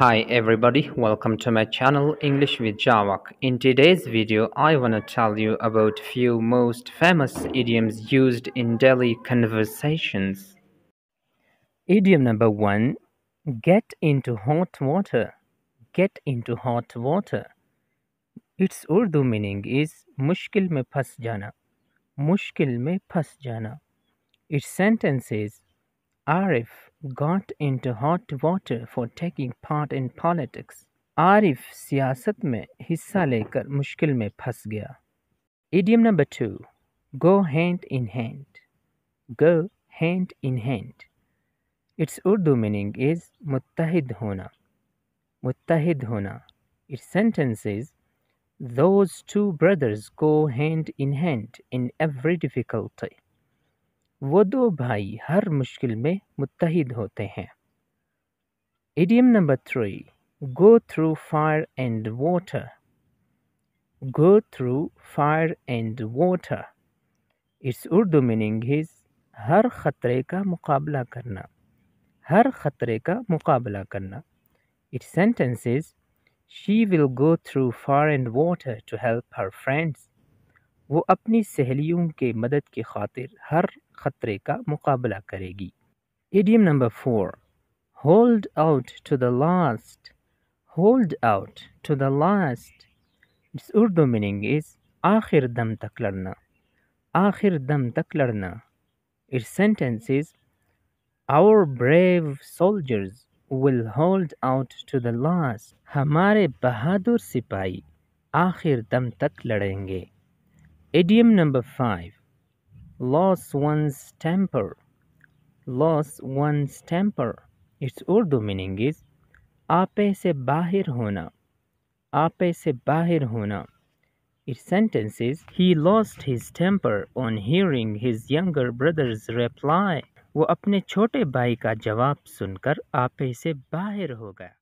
Hi everybody, welcome to my channel English with Javak. In today's video, I want to tell you about few most famous idioms used in daily conversations. Idiom number 1, get into hot water. Get into hot water. Its Urdu meaning is मुश्किल में फंस जाना. मुश्किल में फंस जाना. Its sentence is Arif got into hot water for taking part in politics. Arif सियासत में हिस्सा लेकर मुश्किल में फंस गया Idiom number two, go hand in hand. Go hand in hand. Its Urdu meaning is मुत्तहिद होना मुत्तहिद होना Its sentence is Those two brothers go hand in hand in every difficulty. वो दो भाई हर मुश्किल में मुतहद होते हैं। Idiom number three go through fire and water go through fire and water its Urdu meaning is हर खतरे का मुकाबला करना। हर खतरे का मुकाबला करना। Its sentences she will go through fire and water to help her friends वो अपनी सहेलियों के मदद की खातिर हर खतरे का मुकाबला करेगी। Idiom number four hold out to the last hold out to the last इस उर्दू मीनिंग इज़ आखिर दम तक लड़ना, आखिर दम तक लड़ना। It sentence is our brave soldiers will hold out to the last हमारे बहादुर सिपाही आखिर दम तक लड़ेंगे। Idiom number five. Lost one's temper. Lost one's temper. Its Urdu meaning is आपे से बाहर होना आपे से बाहर होना Its sentence is He lost his temper on hearing his younger brother's reply. वो अपने छोटे भाई का जवाब सुनकर आपे से बाहर हो गया